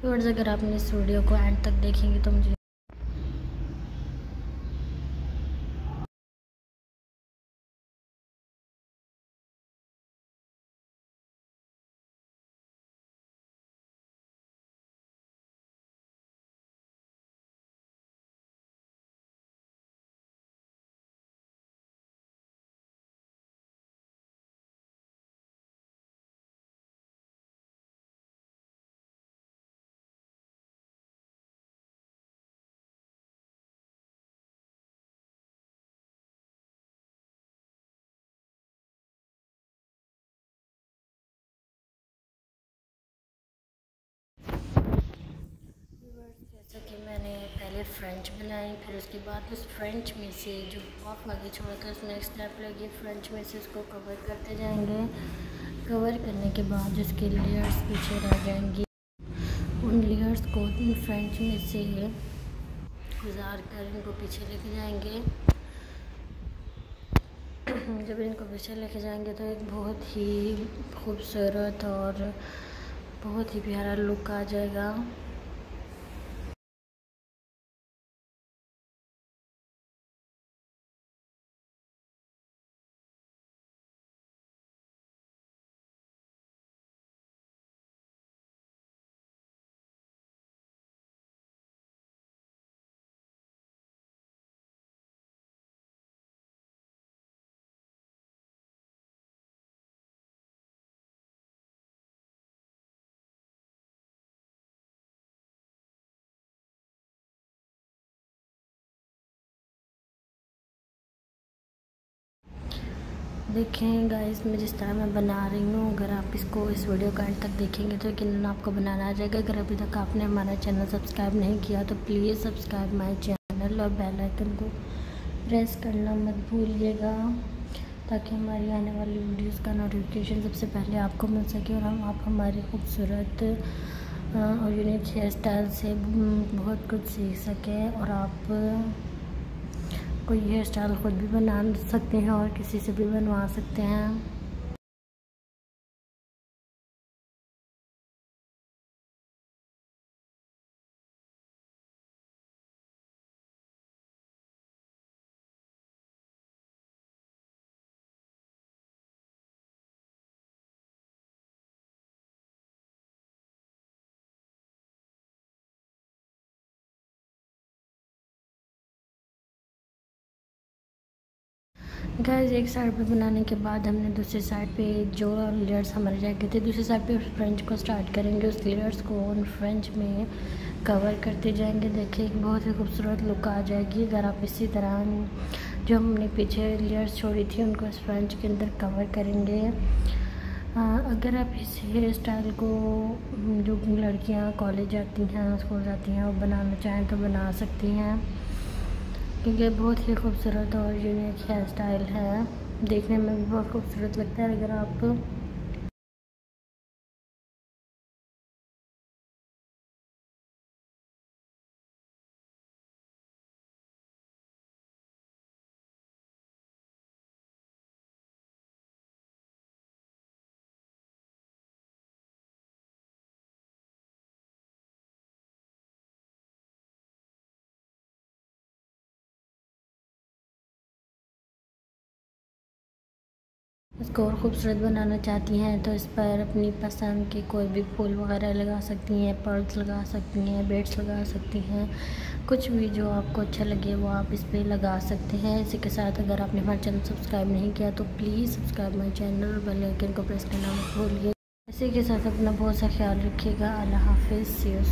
Friends अगर आपने इस वीडियो को एंड तक देखेंगे तो मुझे पहले फ्रेंच बनाई फिर उसके बाद उस फ्रेंच में से जो ऑफ़ आगे छोड़कर उस नेक्स्ट स्टेप लगी, फ्रेंच में से उसको कवर करते जाएँगे। कवर करने के बाद उसके लेयर्स पीछे रह जाएँगी। उन लेयर्स को फ्रेंच में से गुजार कर इनको पीछे लेके जाएँगे। जब इनको पीछे लेके जाएँगे तो एक बहुत ही खूबसूरत और बहुत ही प्यारा लुक आ जाएगा। देखें गाइस मैं जिस तरह मैं बना रही हूँ, अगर आप इसको इस वीडियो का एंड तक देखेंगे तो यकीन आपको बनाना आ जाएगा। अगर अभी तक आपने हमारा चैनल सब्सक्राइब नहीं किया तो प्लीज़ सब्सक्राइब माय चैनल और बेल आइकन को प्रेस करना मत भूलिएगा, ताकि हमारी आने वाली वीडियोस का नोटिफिकेशन सबसे पहले आपको मिल सके और हम, आप हमारे खूबसूरत और यूनिक हेयर स्टाइल से बहुत कुछ सीख सकें और आप कोई हेयर स्टाइल खुद भी बना सकते हैं और किसी से भी बनवा सकते हैं। गैस एक साइड पे बनाने के बाद हमने दूसरी साइड पे जो लेयर्स हमारे रह गए थे, दूसरी साइड पे फ्रेंच को स्टार्ट करेंगे। उस लेयर्स को उन फ्रेंच में कवर करते जाएँगे। देखिए, एक बहुत ही खूबसूरत लुक आ जाएगी। अगर आप इसी तरह जो हमने पीछे लेयर्स छोड़ी थी, उनको इस फ्रेंच के अंदर कवर करेंगे। अगर आप इस हेयर स्टाइल को जो लड़कियाँ कॉलेज जाती हैं स्कूल जाती हैं, वो बनाना चाहें तो बना सकती हैं। क्योंकि बहुत ही खूबसूरत और यूनिक हेयर स्टाइल है। देखने में भी बहुत खूबसूरत लगता है, अगर आप इसको और ख़ूबसूरत बनाना चाहती हैं तो इस पर अपनी पसंद के कोई भी फूल वगैरह लगा सकती हैं, पर्ल्स लगा सकती हैं, बेड्स लगा सकती हैं। कुछ भी जो आपको अच्छा लगे वो आप इस पर लगा सकते हैं। इसी के साथ अगर आपने हमारा चैनल सब्सक्राइब नहीं किया तो please subscribe my channel bell icon को प्रेस करना मत भूलिए। इसी के साथ अपना बहुत सा ख्याल रखिएगा। अल्लाह हाफिज़। सी यू